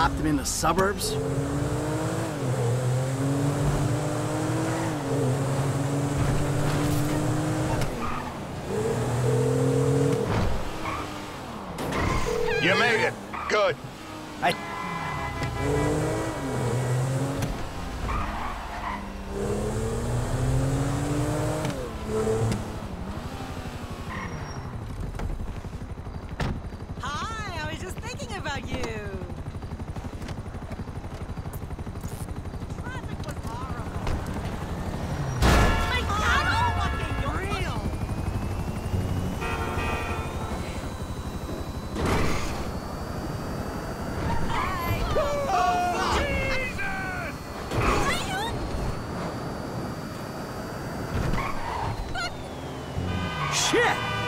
Popped him in the suburbs? Shit!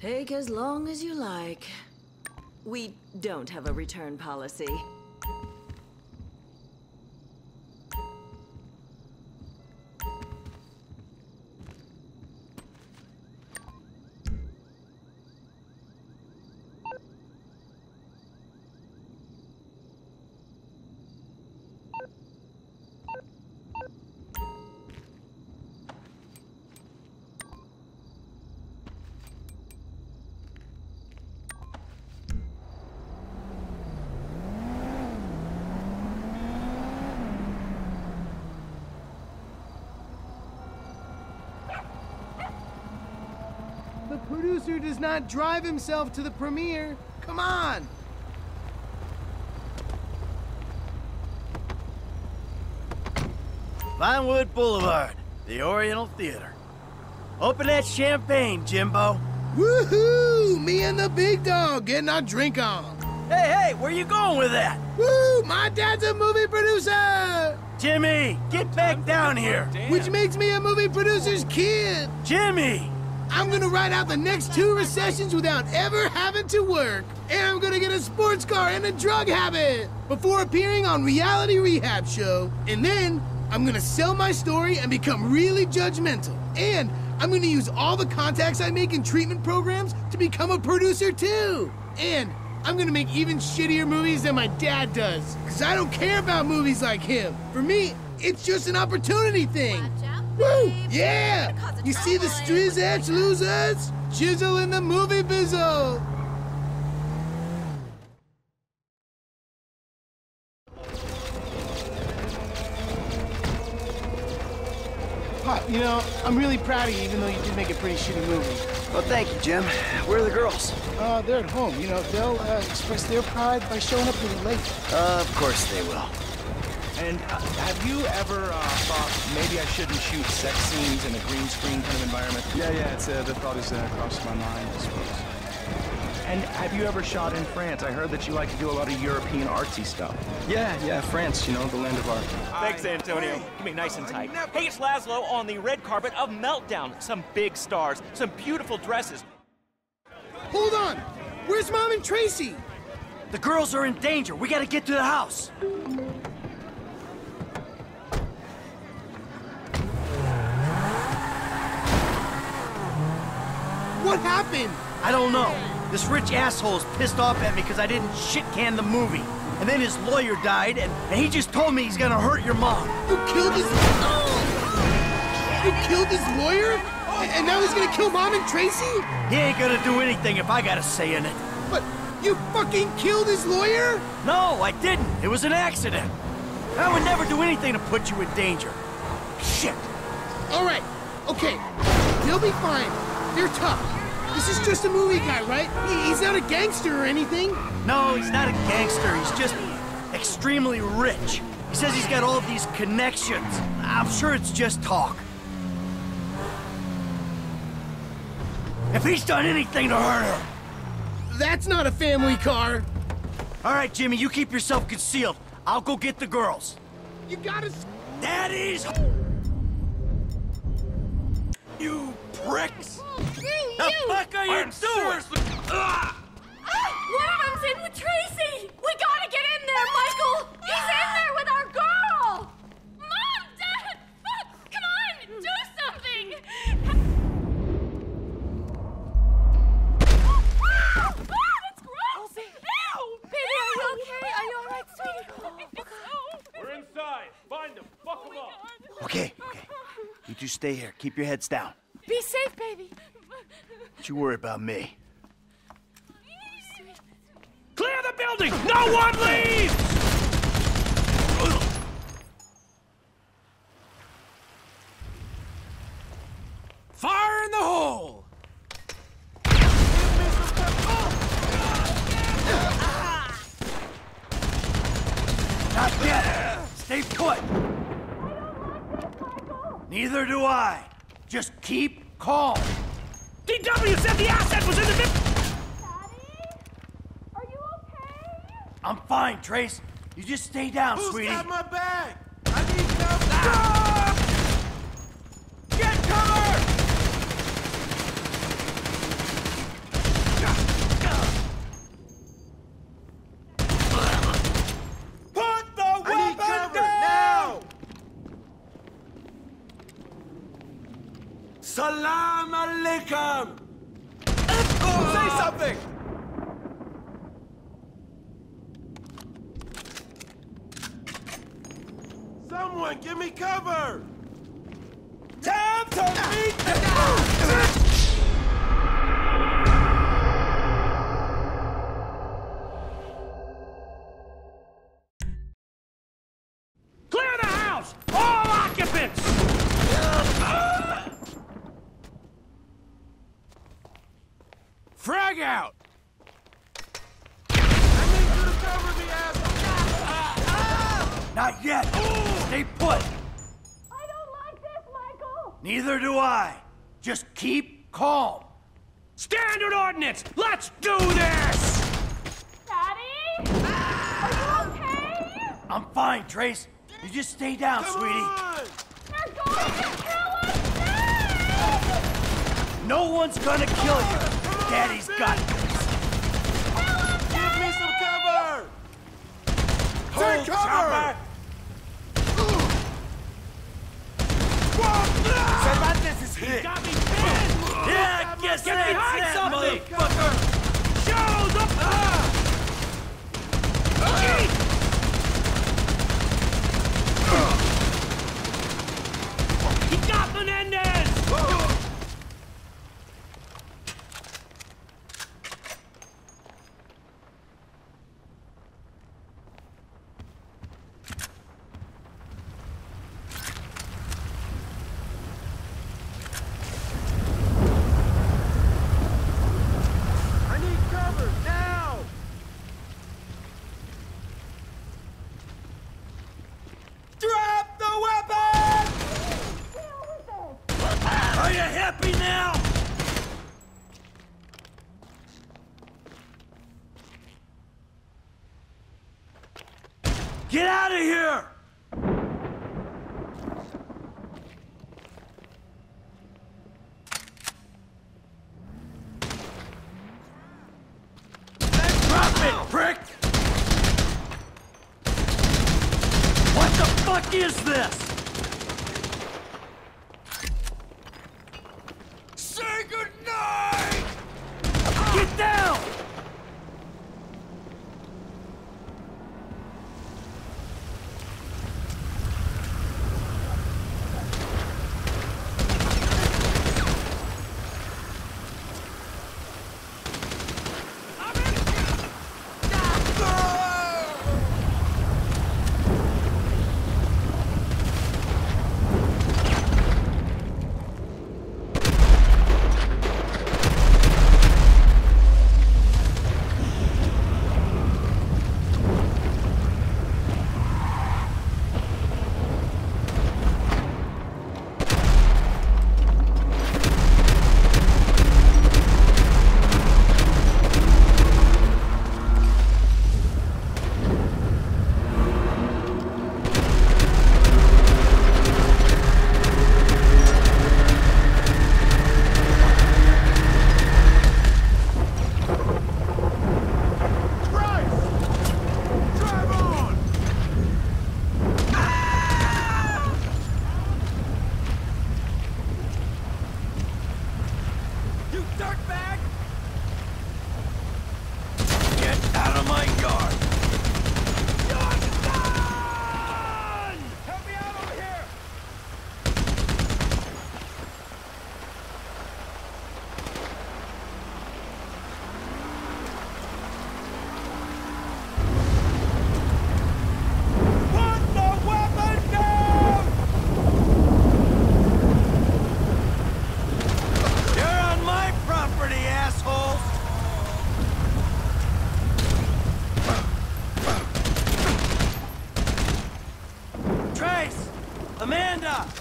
Take as long as you like. We don't have a return policy. The producer does not drive himself to the premiere. Come on! Vinewood Boulevard, the Oriental Theater. Open that champagne, Jimbo. Woohoo! Me and the big dog getting our drink on. Hey, hey, where you going with that? Woo! My dad's a movie producer! Jimmy, get back down here. Which makes me a movie producer's kid. Jimmy! I'm gonna ride out the next two recessions without ever having to work. And I'm gonna get a sports car and a drug habit before appearing on Reality Rehab Show. And then I'm gonna sell my story and become really judgmental. And I'm gonna use all the contacts I make in treatment programs to become a producer too. And I'm gonna make even shittier movies than my dad does. Cause I don't care about movies like him. For me, it's just an opportunity thing. Watch Woo! Yeah! You're gonna cause a You see the streets edge losers? Jizzle in the movie bizzle! Pop, you know, I'm really proud of you, even though you did make a pretty shitty movie. Well, thank you, Jim. Where are the girls? Uh, they're at home. You know, they'll uh, express their pride by showing up really late. Uh, of course they will. And uh, have you ever uh, thought maybe I shouldn't shoot sex scenes in a green screen kind of environment? Yeah, yeah, it's, uh, the thought has uh, crossed my mind, I suppose. And have you ever shot in France? I heard that you like to do a lot of European artsy stuff. Yeah, yeah, France, you know, the land of art. Thanks, Antonio. Give me nice and tight. Hey, it's Laszlo on the red carpet of Meltdown. Some big stars, some beautiful dresses. Hold on! Where's Mom and Tracy? The girls are in danger. We gotta get to the house. What happened? I don't know. This rich asshole's pissed off at me because I didn't shit can the movie. And then his lawyer died, and, and he just told me he's gonna hurt your mom. You killed his. You killed his lawyer? And now he's gonna kill Mom and Tracy? He ain't gonna do anything if I got a say in it. But you fucking killed his lawyer? No, I didn't. It was an accident. I would never do anything to put you in danger. Shit. All right, okay. He'll be fine. They're tough. This is just a movie guy, right? He's not a gangster or anything. No, he's not a gangster. He's just extremely rich. He says he's got all these connections. I'm sure it's just talk. If he's done anything to hurt her. That's not a family car. All right, Jimmy, you keep yourself concealed. I'll go get the girls. You gotta. s- Daddy's. You pricks! The fuck are you doing? Ah! One of them's in with Tracy! We gotta get in there, Michael! He's in there with our girl! Mom! Dad! Come on! Do something! That's gross! Ew! Baby, are you okay? Are you alright, sweetie? We're inside. Find them. Fuck them up. Okay, okay. You two stay here. Keep your heads down. Be safe, baby. Don't you worry about me. Clear the building! No one leave! Fire in the hole! Not yet. Stay put. Neither do I. Just keep calm. DW said the asset was in the mid- Are you okay? I'm fine, Trace. You just stay down, sweetie. Who's got my bag? I need help. Ah! Get cover! Put the weapon down! Salam alaikum! Say something! Someone give me cover! Time to meet the Clear the house! All occupants! Frag out! I need you to cover me, asshole! Not yet. Stay put. I don't like this, Michael! Neither do I. Just keep calm. Standard ordnance! Let's do this! Daddy? Ah! Are you okay? I'm fine, Trace. You just stay down, Come sweetie. on! They're going to kill us now! No one's gonna kill you. Daddy's got this. Give me some cover! Take cover!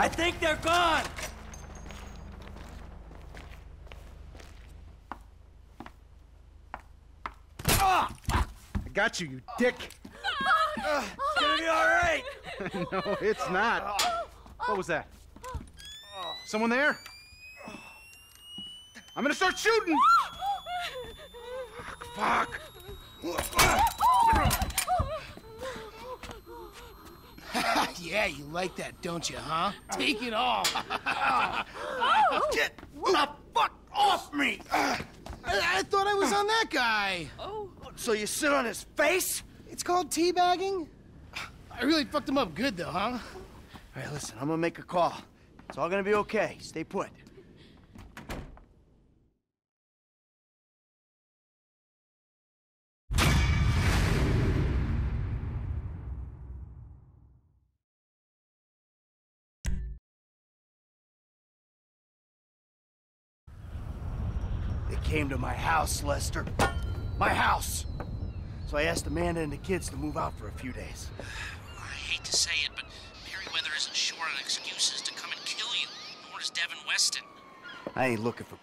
I think they're gone! I got you, you dick. It's gonna be all right! no, it's not. What was that? Someone there? I'm gonna start shooting! Fuck! Yeah, you like that, don't you, huh? Take it all. Oh. Get the fuck off me! I, I thought I was on that guy. Oh. So you sit on his face? It's called teabagging. I really fucked him up good, though, huh? All right, listen, I'm gonna make a call. It's all gonna be okay. Stay put. Came to my house, Lester. My house! So I asked Amanda and the kids to move out for a few days. I hate to say it, but Merryweather isn't short on excuses to come and kill you. Nor is Devin Weston. I ain't looking for